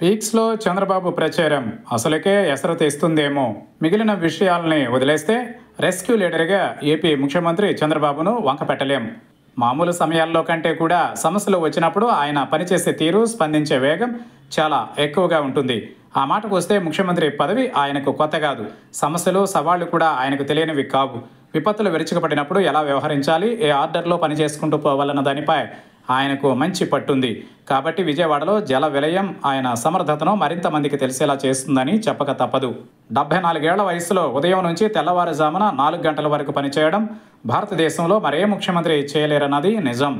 పీక్స్లో చంద్రబాబు ప్రచారం అసలుకే ఎసరు తెస్తుందేమో మిగిలిన విషయాల్ని వదిలేస్తే రెస్క్యూ లీడర్గా ఏపీ ముఖ్యమంత్రి చంద్రబాబును వంకపెట్టలేం మామూలు సమయాల్లో కంటే కూడా సమస్యలు వచ్చినప్పుడు ఆయన పనిచేసే తీరు స్పందించే వేగం చాలా ఎక్కువగా ఉంటుంది. ఆ మాటకు వస్తే ముఖ్యమంత్రి పదవి ఆయనకు కొత్త కాదు. సమస్యలు సవాళ్ళు కూడా ఆయనకు తెలియనివి కావు. విపత్తులు విరుచుకుపడినప్పుడు ఎలా వ్యవహరించాలి ఏ ఆర్డర్లో పనిచేసుకుంటూ పోవాలన్న దానిపై ఆయనకు మంచి పట్టుంది. కాబట్టి విజయవాడలో జల విలయం ఆయన సమర్థతను మరింత మందికి తెలిసేలా చేస్తుందని చెప్పక తప్పదు. డెబ్బై నాలుగేళ్ళ వయసులో ఉదయం నుంచి తెల్లవారుజామున నాలుగు గంటల వరకు పనిచేయడం భారతదేశంలో మరే ముఖ్యమంత్రి చేయలేరన్నది నిజం.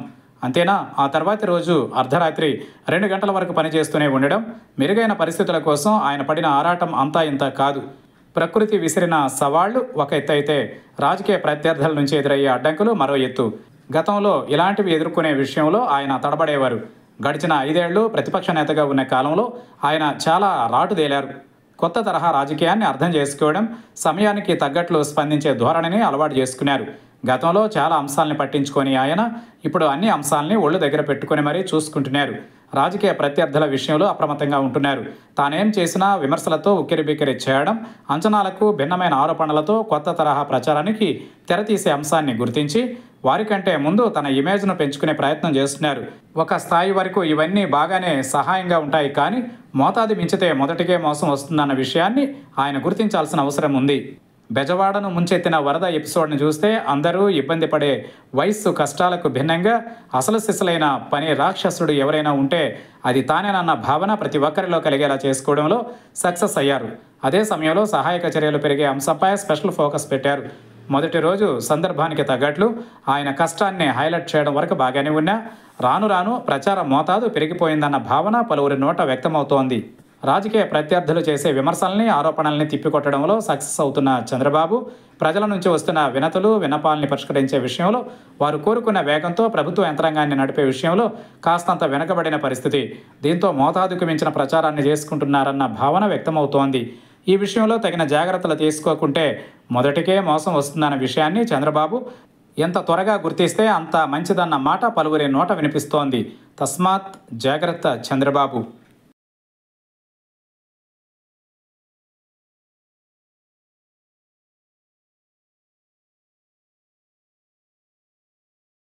అంతేనా? ఆ తర్వాతి రోజు అర్ధరాత్రి రెండు గంటల వరకు పనిచేస్తూనే ఉండడం మెరుగైన పరిస్థితుల కోసం ఆయన పడిన ఆరాటం అంతా ఇంత కాదు. ప్రకృతి విసిరిన సవాళ్ళు ఒక ఎత్తు అయితే రాజకీయ ప్రత్యర్థుల నుంచి ఎదురయ్యే అడ్డంకులు మరో ఎత్తు. గతంలో ఇలాంటివి ఎదుర్కొనే విషయంలో ఆయన తడబడేవారు. గడిచిన ఐదేళ్ళు ప్రతిపక్ష నేతగా ఉన్న కాలంలో ఆయన చాలా రాటుదేలారు కొత్త తరహా రాజకీయాన్ని అర్థం చేసుకోవడం సమయానికి తగ్గట్లు స్పందించే ధోరణిని అలవాటు చేసుకున్నారు. గతంలో చాలా అంశాలని పట్టించుకొని ఆయన ఇప్పుడు అన్ని అంశాలని ఒళ్ళు దగ్గర పెట్టుకొని మరీ చూసుకుంటున్నారు. రాజకీయ ప్రత్యర్థుల విషయంలో అప్రమత్తంగా ఉంటున్నారు. తానేం చేసినా విమర్శలతో ఉక్కిరిబిక్కిరి చేయడం అంచనాలకు భిన్నమైన ఆరోపణలతో కొత్త తరహా ప్రచారానికి తెరతీసే అంశాన్ని గుర్తించి వారికంటే ముందు తన ఇమేజ్ను పెంచుకునే ప్రయత్నం చేస్తున్నారు. ఒక స్థాయి వరకు ఇవన్నీ బాగానే సహాయంగా ఉంటాయి కానీ మోతాదు మించితే మొదటికే మోసం వస్తుందన్న విషయాన్ని ఆయన గుర్తించాల్సిన అవసరం ఉంది. బెజవాడను ముంచెత్తిన వరద ఎపిసోడ్ని చూస్తే అందరూ ఇబ్బంది పడే వయస్సు కష్టాలకు భిన్నంగా అసలు సిసలైన పని రాక్షసుడు ఎవరైనా ఉంటే అది తానేనన్న భావన ప్రతి ఒక్కరిలో కలిగేలా చేసుకోవడంలో సక్సెస్ అయ్యారు. అదే సమయంలో సహాయక చర్యలు పెరిగే అంశంపై స్పెషల్ ఫోకస్ పెట్టారు. మొదటి రోజు సందర్భానికి తగ్గట్లు ఆయన కష్టాన్ని హైలైట్ చేయడం వరకు బాగానే ఉన్నా. రాను రాను ప్రచార మోతాదు పెరిగిపోయిందన్న భావన పలువురి నోట వ్యక్తమవుతోంది. రాజకీయ ప్రత్యర్థులు చేసే విమర్శల్ని ఆరోపణల్ని తిప్పికొట్టడంలో సక్సెస్ అవుతున్న చంద్రబాబు ప్రజల నుంచి వస్తున్న వినతులు వినపాలని పరిష్కరించే విషయంలో వారు కోరుకున్న వేగంతో ప్రభుత్వ యంత్రాంగాన్ని నడిపే విషయంలో కాస్తంత వెనకబడిన పరిస్థితి. దీంతో మోతాదుకు మించిన ప్రచారాన్ని చేసుకుంటున్నారన్న భావన వ్యక్తమవుతోంది. ఈ విషయంలో తగిన జాగ్రత్తలు తీసుకోకుంటే మొదటికే మోసం వస్తుందన్న విషయాన్ని చంద్రబాబు ఎంత త్వరగా గుర్తిస్తే అంత మంచిదన్న మాట పలువురి నోట వినిపిస్తోంది. తస్మాత్ జాగ్రత్త చంద్రబాబు.